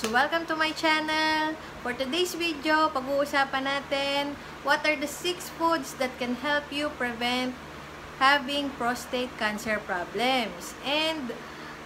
So, welcome to my channel. For today's video, pag-uusapan natin what are the 6 foods that can help you prevent having prostate cancer problems. And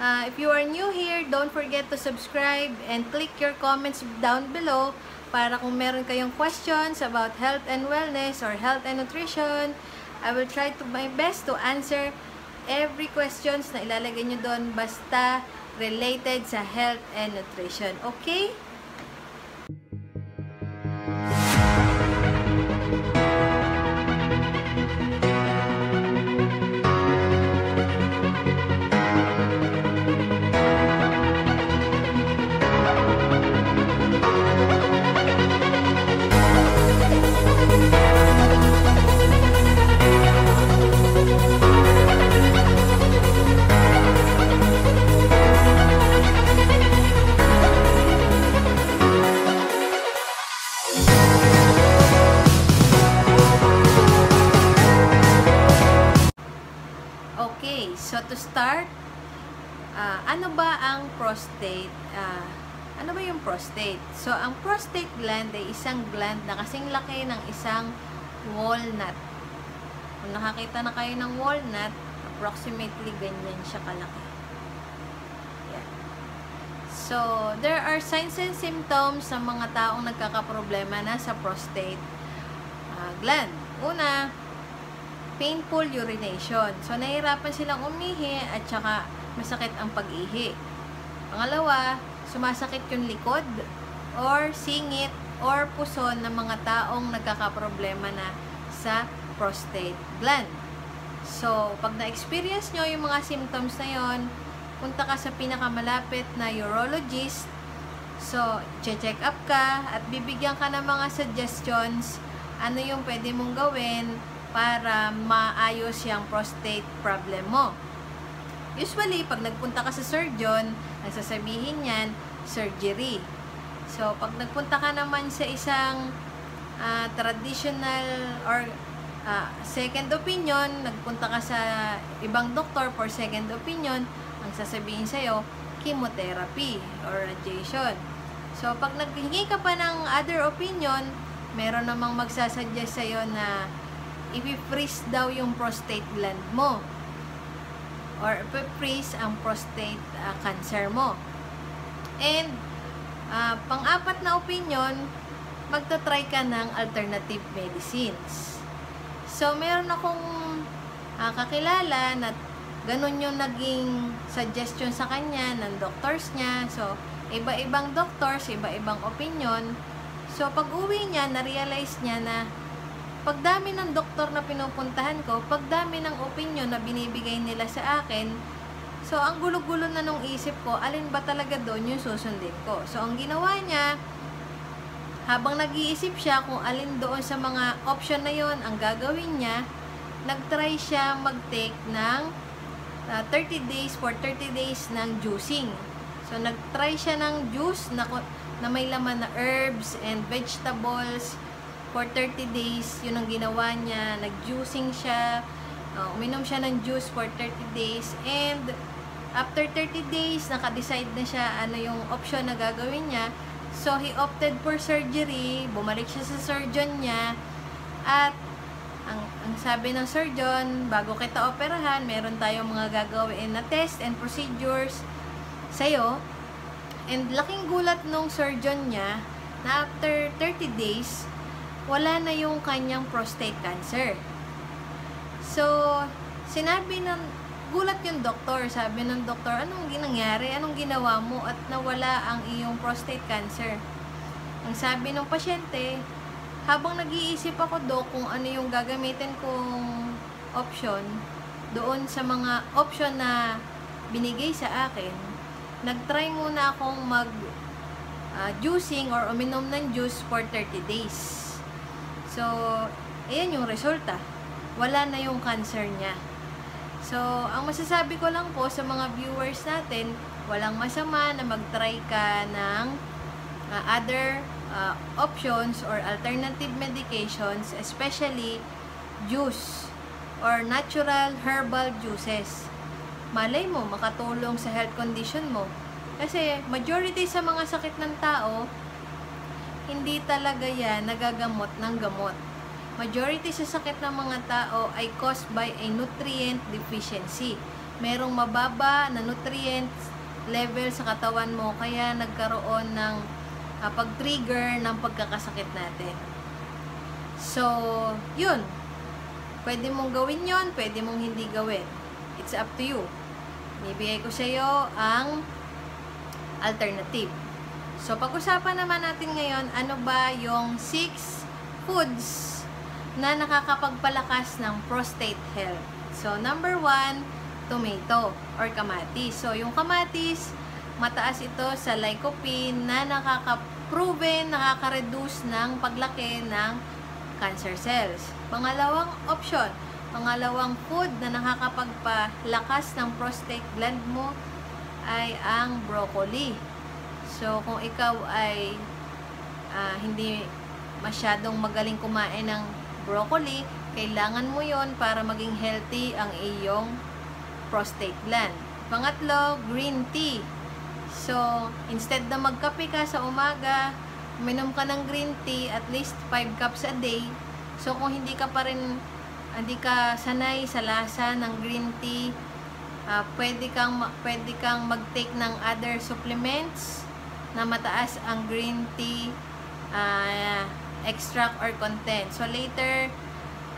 uh, if you are new here, don't forget to subscribe and click your comments down below para kung meron kayong questions about health and wellness or health and nutrition, I will try to my best to answer every questions na ilalagay nyo doon basta related sa health and nutrition. Okay? Prostate? Ah, ano ba yung prostate? So, ang prostate gland ay isang gland na kasing laki ng isang walnut. Kung nakakita na kayo ng walnut, approximately ganyan siya kalaki. Yan. So, there are signs and symptoms sa mga taong nagkakaproblema na sa prostate ah, gland. Una, painful urination. So, nahihirapan silang umihi at saka masakit ang pag-ihi. Pangalawa, sumasakit yung likod or singit or puson ng mga taong nagkakaproblema na sa prostate gland. So, pag na-experience nyo yung mga symptoms na yon, punta ka sa pinakamalapit na urologist. So, check up ka at bibigyan ka ng mga suggestions ano yung pwede mong gawin para maayos yung prostate problem mo. Usually, pag nagpunta ka sa surgeon, ang sasabihin niyan, surgery. So, pag nagpunta ka naman sa isang ah, traditional or ah, second opinion, nagpunta ka sa ibang doktor for second opinion, ang sasabihin sa'yo, chemotherapy or radiation. So, pag naghingi ka pa ng other opinion, meron namang magsasuggest sa'yo na i-freeze daw yung prostate gland mo or i-freeze ang prostate uh, cancer mo. And uh, pang-apat na opinion, magta-try ka ng alternative medicines. So, meron akong uh, kakilala na ganun yung naging suggestion sa kanya ng doctors niya. So, iba-ibang doctors, iba-ibang opinion. So, pag uwi niya, na-realize niya na pagdami ng doktor na pinupuntahan ko, pagdami ng opinion na binibigay nila sa akin, so ang gulo-gulo na nung isip ko, alin ba talaga doon yung susundin ko. So ang ginawa niya, habang nag-iisip siya kung alin doon sa mga option na yon ang gagawin niya, nag-try siya mag-take ng uh, 30 days for 30 days ng juicing. So nag-try siya ng juice na, na may laman na herbs and vegetables, for 30 days, yun ang ginawa niya. Nag-juicing siya. Uh, uminom siya ng juice for 30 days. And, after 30 days, naka-decide na siya ano yung option na gagawin niya. So, he opted for surgery. Bumalik siya sa surgeon niya. At, ang, ang sabi ng surgeon, bago kita operahan, meron tayong mga gagawin na test and procedures sa'yo. And, laking gulat nung surgeon niya na after 30 days, wala na yung kanyang prostate cancer. So, sinabi ng, gulat yung doktor, sabi ng doktor, anong ginangyari, anong ginawa mo at nawala ang iyong prostate cancer. Ang sabi ng pasyente, habang nag-iisip ako do kung ano yung gagamitin kong option, doon sa mga option na binigay sa akin, nag-try muna akong mag uh, juicing or uminom ng juice for 30 days. So, ayan yung resulta. Wala na yung cancer niya. So, ang masasabi ko lang po sa mga viewers natin, walang masama na mag-try ka ng uh, other uh, options or alternative medications, especially juice or natural herbal juices. Malay mo, makatulong sa health condition mo. Kasi majority sa mga sakit ng tao, hindi talaga yan nagagamot ng gamot. Majority sa sakit ng mga tao ay caused by a nutrient deficiency. Merong mababa na nutrients level sa katawan mo kaya nagkaroon ng uh, pag-trigger ng pagkakasakit natin. So, yun. Pwede mong gawin yon, pwede mong hindi gawin. It's up to you. Nibigay ko sa iyo ang alternative. So, pag-usapan naman natin ngayon, ano ba yung 6 foods na nakakapagpalakas ng prostate health. So, number 1, tomato or kamatis. So, yung kamatis, mataas ito sa lycopene na nakaka-proven, nakaka-reduce ng paglaki ng cancer cells. Pangalawang option, pangalawang food na nakakapagpalakas ng prostate gland mo ay ang broccoli. So, kung ikaw ay uh, hindi masyadong magaling kumain ng broccoli, kailangan mo yon para maging healthy ang iyong prostate gland. Pangatlo, green tea. So, instead na magkape ka sa umaga, minom ka ng green tea at least 5 cups a day. So, kung hindi ka pa rin, hindi ka sanay sa lasa ng green tea, uh, pwede kang, pwede kang mag-take ng other supplements na mataas ang green tea uh, extract or content. So later,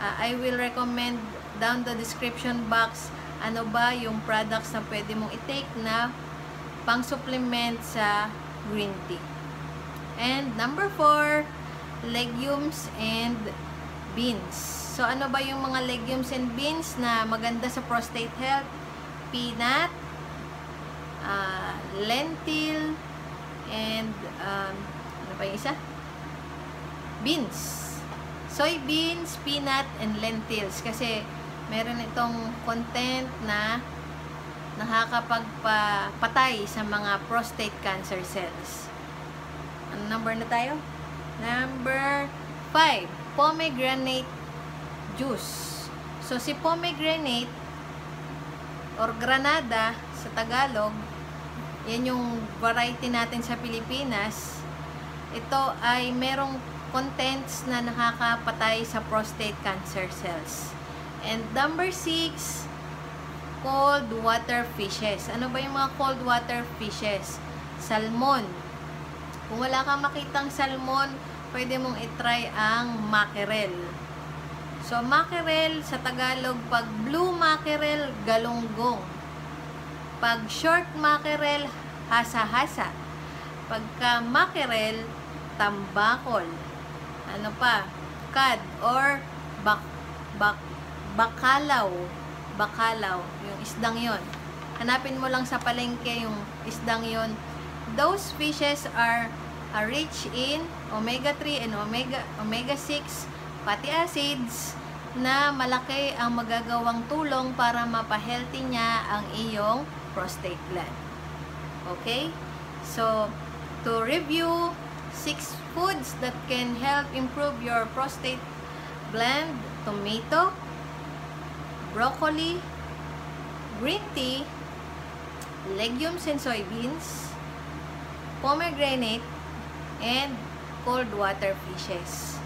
uh, I will recommend down the description box ano ba yung products na pwede mong i-take na pang supplement sa green tea. And number 4, legumes and beans. So ano ba yung mga legumes and beans na maganda sa prostate health? Peanut, uh, lentil, and um, ano pa yung isa? beans. Soybeans, peanut, and lentils. Kasi meron itong content na nakakapagpatay sa mga prostate cancer cells. Ano number na tayo? Number 5. Pomegranate juice. So, si pomegranate or granada sa Tagalog, yan yung variety natin sa Pilipinas. Ito ay merong contents na nakakapatay sa prostate cancer cells. And number 6, cold water fishes. Ano ba yung mga cold water fishes? Salmon. Kung wala kang makitang salmon, pwede mong itry ang mackerel. So, mackerel sa Tagalog, pag blue mackerel, galunggong. Pag short mackerel, hasa-hasa. Pagka mackerel, tambakol ano pa, cod or bak, bak, bakalaw, bakalaw, yung isdang yon. Hanapin mo lang sa palengke yung isdang yon. Those fishes are, are rich in omega-3 and omega omega-6 fatty acids na malaki ang magagawang tulong para mapahealthy niya ang iyong prostate gland. Okay? So, to review, 6 foods that can help improve your prostate gland, tomato, broccoli, green tea, legumes and soybeans, pomegranate, and cold water fishes.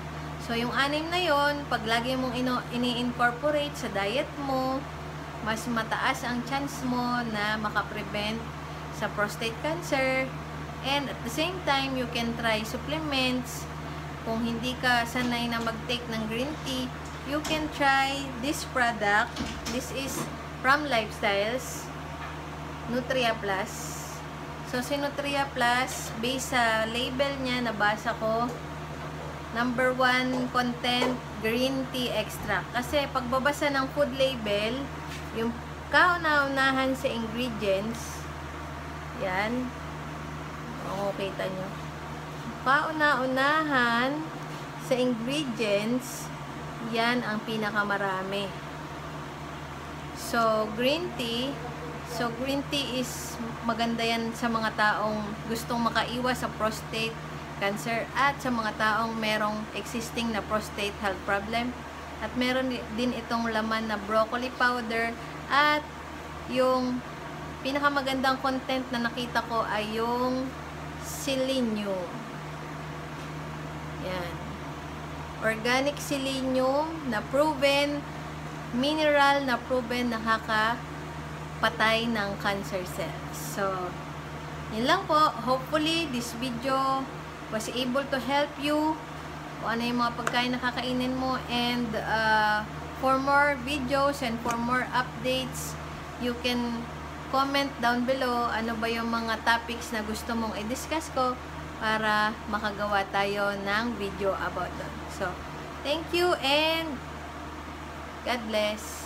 So, yung anim na yon pag lagi mong ini-incorporate sa diet mo, mas mataas ang chance mo na makaprevent sa prostate cancer, And at the same time, you can try supplements. Kung hindi ka sanay na mag-take ng green tea, you can try this product. This is from Lifestyles, Nutria Plus. So, si Nutria Plus, based sa label niya, nabasa ko, number one content, green tea extract. Kasi pagbabasa ng food label, yung kauna-unahan sa ingredients, yan, makukita nyo. Pauna-unahan sa ingredients, yan ang pinakamarami. So, green tea, so green tea is maganda yan sa mga taong gustong makaiwas sa prostate cancer at sa mga taong merong existing na prostate health problem. At meron din itong laman na broccoli powder at yung pinakamagandang content na nakita ko ay yung selenium. Yan. Organic selenium na proven mineral na proven nakakapatay ng cancer cells. So, yun lang po. Hopefully, this video was able to help you kung ano yung mga pagkain na kakainin mo and uh, for more videos and for more updates, you can comment down below ano ba yung mga topics na gusto mong i-discuss ko para makagawa tayo ng video about doon. So, thank you and God bless.